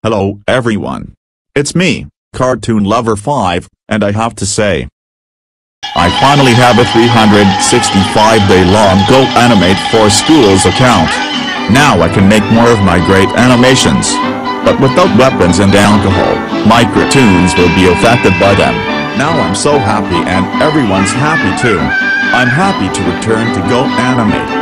Hello, everyone. It's me, Cartoon Lover 5, and I have to say. I finally have a 365-day-long Go Animate for Schools account. Now I can make more of my great animations. But without weapons and alcohol, my cartoons will be affected by them. Now I'm so happy and everyone's happy too. I'm happy to return to Go Animate.